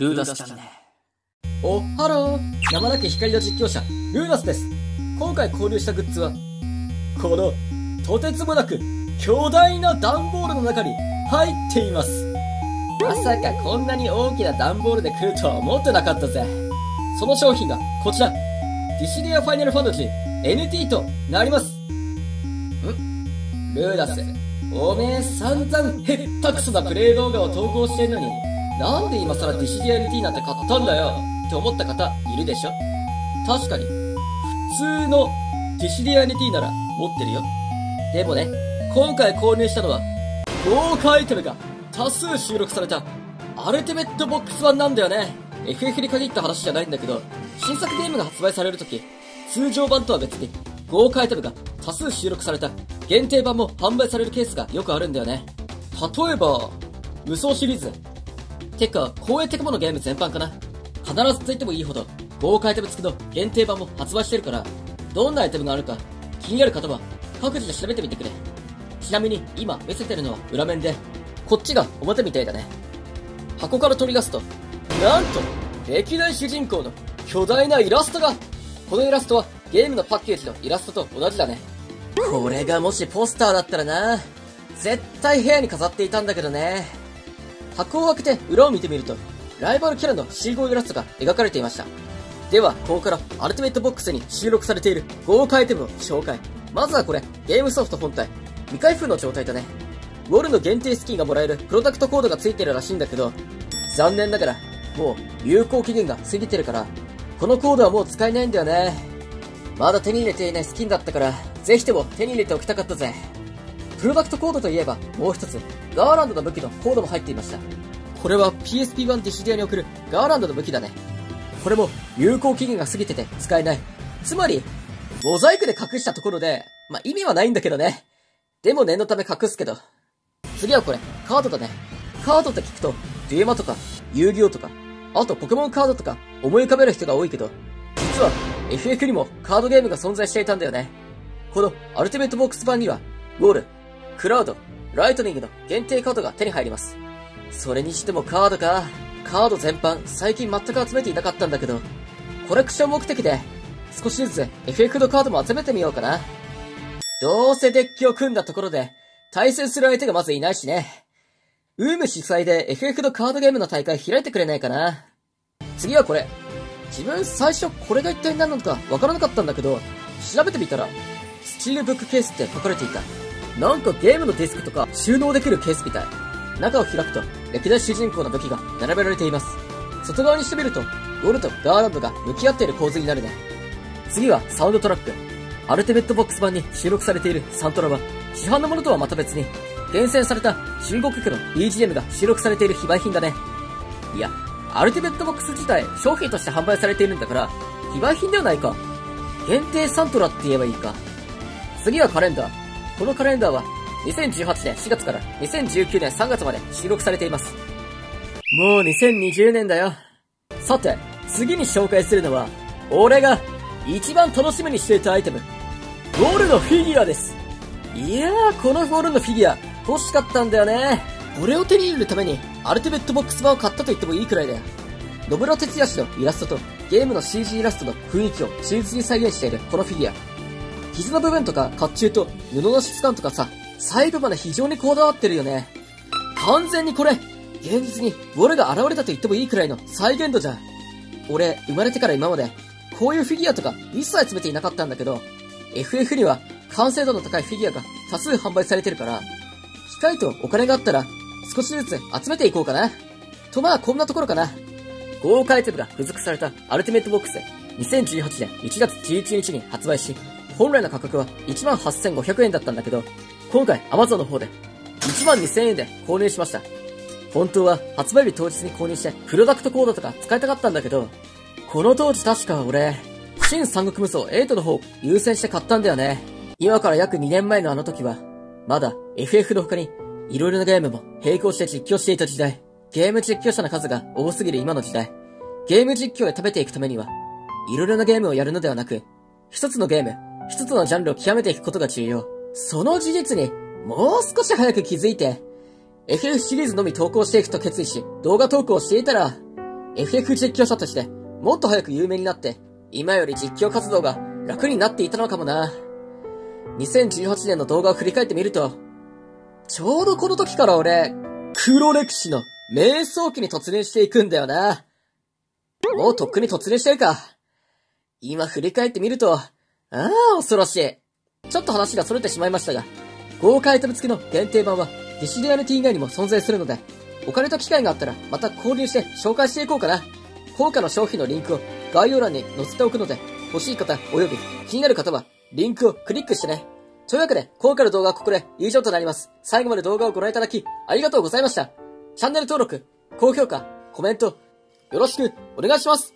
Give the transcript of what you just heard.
ルーダスチャンネル。おはろー山中光の実況者、ルーナスです。今回購入したグッズは、この、とてつもなく、巨大な段ボールの中に入っています。まさかこんなに大きな段ボールで来るとは思ってなかったぜ。その商品がこちら、ディシリアファイナルファンタジー NT となります。ん？ルーナス、おめえ散々へったくそなプレイ動画を投稿してんのに、なんで今更ディシリア NT なんて買ったんだよ？って思った方いるでしょ？確かに、普通のディシリア NT なら持ってるよ。でもね、今回購入したのは、豪華アイテムが多数収録された、アルティメットボックス版なんだよね。FF に限った話じゃないんだけど、新作ゲームが発売されるとき、通常版とは別に、豪華アイテムが多数収録された限定版も販売されるケースがよくあるんだよね。例えば、無双シリーズ。てか、公営テクモのゲーム全般かな。必ずと言ってもいいほど、豪華アイテム付きの限定版も発売してるから、どんなアイテムがあるか、気になる方は、各自で調べてみてくれ。ちなみに、今見せてるのは裏面で、こっちが表みたいだね。箱から取り出すと、なんと、歴代主人公の巨大なイラストがこのイラストはゲームのパッケージのイラストと同じだね。これがもしポスターだったらな、絶対部屋に飾っていたんだけどね。箱を開けて裏を見てみると、ライバルキャラの C5 イラストが描かれていました。では、ここからアルティメットボックスに収録されている豪華アイテムを紹介。まずはこれ、ゲームソフト本体。未開封の状態だね。ウォルの限定スキンがもらえるプロダクトコードが付いてるらしいんだけど、残念ながら、もう有効期限が過ぎてるから、このコードはもう使えないんだよね。まだ手に入れていないスキンだったから、ぜひとも手に入れておきたかったぜ。プロダクトコードといえば、もう一つ、ガーランドの武器のコードも入っていました。これは PSP1 ディシディアに送るガーランドの武器だね。これも有効期限が過ぎてて使えない。つまり、モザイクで隠したところで、まあ、意味はないんだけどね。でも念のため隠すけど。次はこれ、カードだね。カードって聞くと、デュエマとか、遊戯王とか、あとポケモンカードとか思い浮かべる人が多いけど、実は FF にもカードゲームが存在していたんだよね。このアルティメットボックス版には、ウォール、クラウド、ライトニングの限定カードが手に入ります。それにしてもカードか。カード全般、最近全く集めていなかったんだけど、コレクション目的で、少しずつ FF のカードも集めてみようかな。どうせデッキを組んだところで、対戦する相手がまずいないしね。ウーム主催で FF のカードゲームの大会開いてくれないかな。次はこれ。自分最初これが一体何なのかわからなかったんだけど、調べてみたら、スチールブックケースって書かれていた。なんかゲームのディスクとか収納できるケースみたい。中を開くと、歴代主人公の武器が並べられています。外側にしてみると、ウォルとガーランドが向き合っている構図になるね。次はサウンドトラック。アルティメットボックス版に収録されているサントラは、市販のものとはまた別に、厳選された中国曲の BGM が収録されている非売品だね。いや、アルティメットボックス自体商品として販売されているんだから、非売品ではないか。限定サントラって言えばいいか。次はカレンダー。このカレンダーは、2018年4月から2019年3月まで収録されています。もう2020年だよ。さて、次に紹介するのは、俺が一番楽しみにしていたアイテム、ウォールのフィギュアです。いやー、このウォールのフィギュア、欲しかったんだよね。これを手に入れるために、アルティメットボックス版を買ったと言ってもいいくらいだよ。野村哲也氏のイラストと、ゲームの CG イラストの雰囲気を忠実に再現しているこのフィギュア。傷の部分とか甲冑と布の質感とかさ、細部まで非常にこだわってるよね。完全にこれ、現実にウォルが現れたと言ってもいいくらいの再現度じゃん。俺、生まれてから今まで、こういうフィギュアとか一切集めていなかったんだけど、FF には完成度の高いフィギュアが多数販売されてるから、機械とお金があったら少しずつ集めていこうかな。とまあこんなところかな。豪華アイテムが付属されたアルティメットボックス2018年1月11日に発売し、本来の価格は18,500円だったんだけど、今回 Amazon の方で12,000円で購入しました。本当は発売日当日に購入して、プロダクトコードとか使いたかったんだけど、この当時確か俺、新三国無双8の方を優先して買ったんだよね。今から約2年前のあの時は、まだ FF の他に、いろいろなゲームも並行して実況していた時代。ゲーム実況者の数が多すぎる今の時代。ゲーム実況で食べていくためには、いろいろなゲームをやるのではなく、一つのゲーム、一つのジャンルを極めていくことが重要。その事実に、もう少し早く気づいて、FF シリーズのみ投稿していくと決意し、動画投稿していたら、FF 実況者として、もっと早く有名になって、今より実況活動が楽になっていたのかもな。2018年の動画を振り返ってみると、ちょうどこの時から俺、黒歴史の瞑想期に突入していくんだよな。もうとっくに突入してるか。今振り返ってみると、ああ、恐ろしい。ちょっと話が逸れてしまいましたが、豪華アイテム付きの限定版はディシリアルティ以外にも存在するので、お金と機会があったらまた購入して紹介していこうかな。高価の商品のリンクを概要欄に載せておくので、欲しい方及び気になる方はリンクをクリックしてね。というわけで、今回の動画はここで以上となります。最後まで動画をご覧いただき、ありがとうございました。チャンネル登録、高評価、コメント、よろしくお願いします。